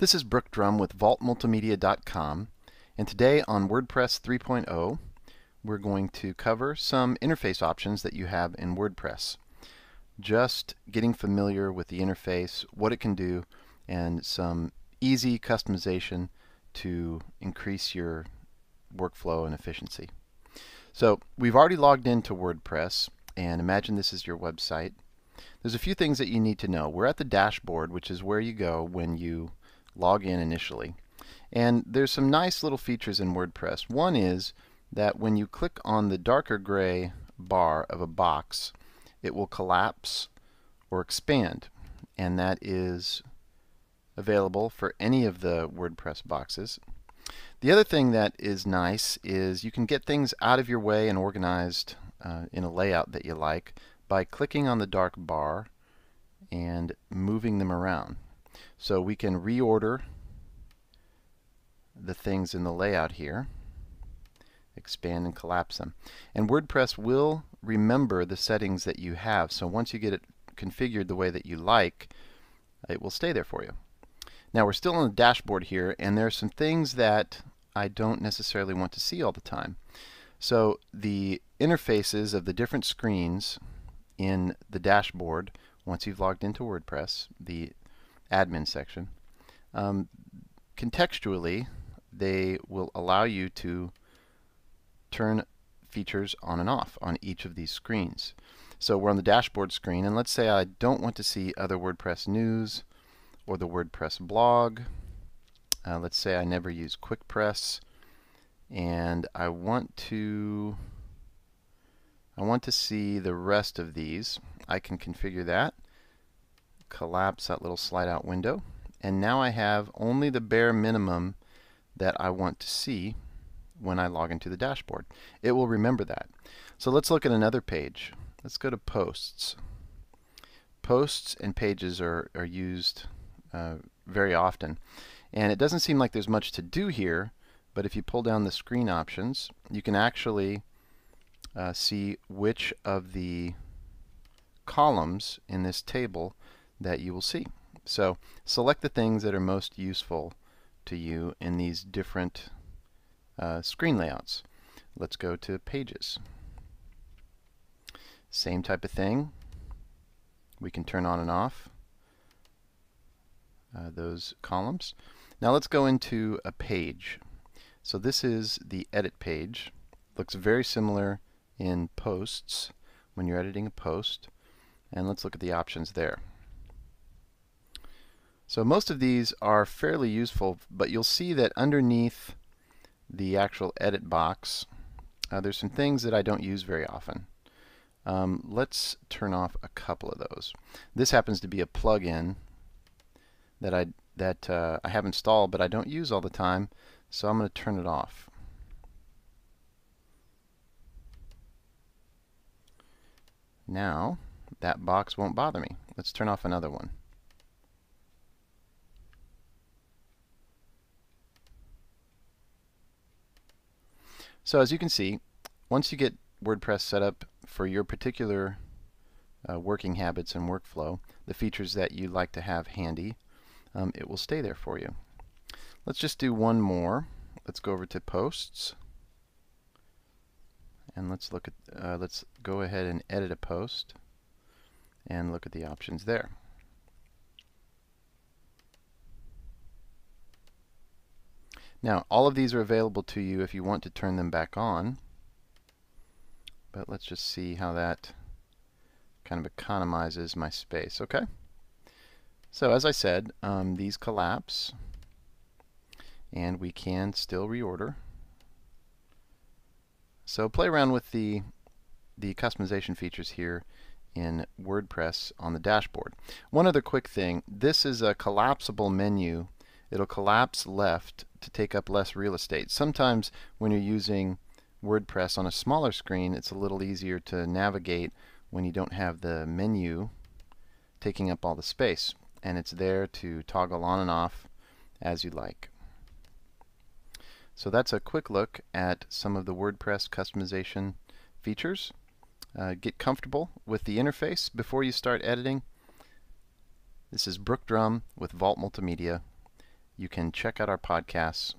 This is Brooke Drum with vaultmultimedia.com and today on WordPress 3.0 we're going to cover some interface options that you have in WordPress. Just getting familiar with the interface, what it can do, and some easy customization to increase your workflow and efficiency. So we've already logged into WordPress and imagine this is your website. There's a few things that you need to know. We're at the dashboard which is where you go when you log in initially. And there's some nice little features in WordPress. One is that when you click on the darker gray bar of a box, it will collapse or expand. And that is available for any of the WordPress boxes. The other thing that is nice is you can get things out of your way and organized uh, in a layout that you like by clicking on the dark bar and moving them around. So we can reorder the things in the layout here, expand and collapse them. And WordPress will remember the settings that you have. So once you get it configured the way that you like, it will stay there for you. Now we're still on the dashboard here, and there are some things that I don't necessarily want to see all the time. So the interfaces of the different screens in the dashboard, once you've logged into WordPress, the admin section. Um, contextually, they will allow you to turn features on and off on each of these screens. So we're on the dashboard screen, and let's say I don't want to see other WordPress news or the WordPress blog. Uh, let's say I never use QuickPress, and I want to I want to see the rest of these. I can configure that collapse that little slide out window. And now I have only the bare minimum that I want to see when I log into the dashboard. It will remember that. So let's look at another page. Let's go to posts. Posts and pages are, are used uh, very often. And it doesn't seem like there's much to do here, but if you pull down the screen options, you can actually uh, see which of the columns in this table that you will see. So select the things that are most useful to you in these different uh, screen layouts. Let's go to Pages. Same type of thing. We can turn on and off uh, those columns. Now let's go into a page. So this is the edit page. Looks very similar in posts when you're editing a post. And let's look at the options there. So most of these are fairly useful, but you'll see that underneath the actual edit box, uh, there's some things that I don't use very often. Um, let's turn off a couple of those. This happens to be a plugin that I that uh, I have installed, but I don't use all the time, so I'm going to turn it off. Now, that box won't bother me. Let's turn off another one. So as you can see, once you get WordPress set up for your particular uh, working habits and workflow, the features that you like to have handy, um, it will stay there for you. Let's just do one more. Let's go over to posts and let's look at uh, let's go ahead and edit a post and look at the options there. Now, all of these are available to you if you want to turn them back on. But let's just see how that kind of economizes my space. Okay? So as I said, um, these collapse. And we can still reorder. So play around with the, the customization features here in WordPress on the dashboard. One other quick thing. This is a collapsible menu it'll collapse left to take up less real estate. Sometimes when you're using WordPress on a smaller screen, it's a little easier to navigate when you don't have the menu taking up all the space. And it's there to toggle on and off as you like. So that's a quick look at some of the WordPress customization features. Uh, get comfortable with the interface before you start editing. This is Brooke Drum with Vault Multimedia you can check out our podcasts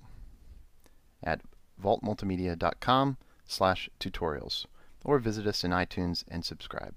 at vaultmultimedia.com slash tutorials or visit us in iTunes and subscribe.